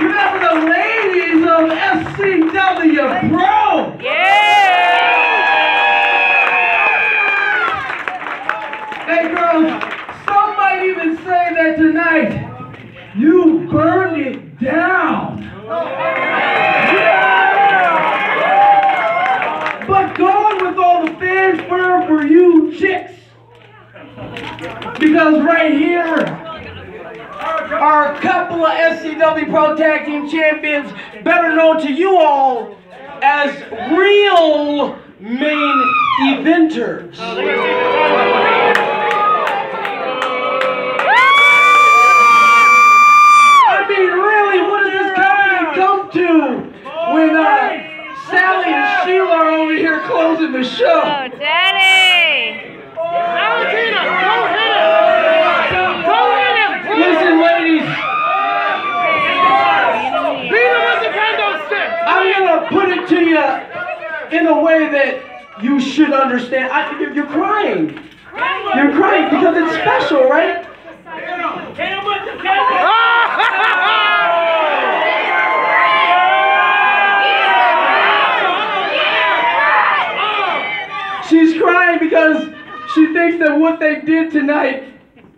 The ladies of SCW Pro. Hey girls, some might even say that tonight you burned it down. Yeah. But going with all the fanfare for you chicks. Because right here are a couple of SCW Pro Tag Team Champions, better known to you all as real main eventers. I mean, really, what does this company come to when uh, Sally and Sheila are over here closing the show? Oh, Daddy! In a way that you should understand. I, you're, you're crying. You're crying because it's special, right? She's crying because she thinks that what they did tonight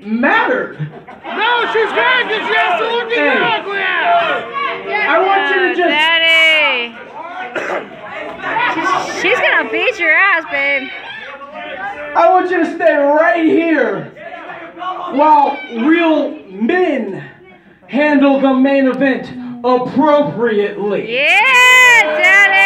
mattered. No, she's crying because she has to look at your Hey. ugly ass! I want you to Oh, just. Daddy! She's, she's gonna beat your babe. I want you to stay right here while real men handle the main event appropriately. Yeah, Daddy!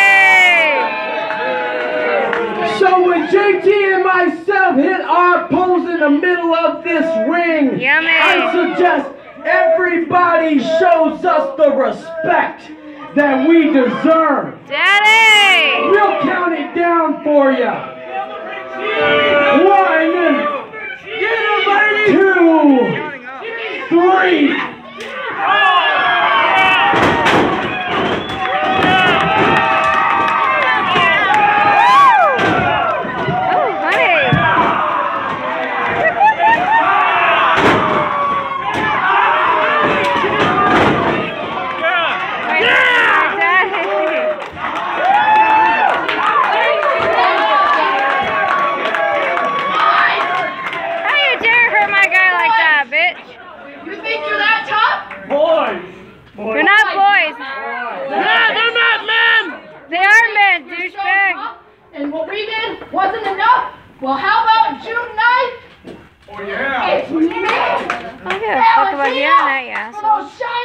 So when JT and myself hit our pose in the middle of this ring, Yummy. I suggest everybody shows us the respect that we deserve. Daddy! We'll count it down for you. One, two, three. Oh, honey! Yeah! Daddy! How you dare hurt my guy like that, bitch? You think you're that tough? Boys. They're not boys. Yeah, they're not men! They are men, You're so douchebag. tough, And what we did wasn't enough? Well, how about June 9th? Oh yeah. It's me! I don't give a fuck about hearing that, you For asshole. those shiny things around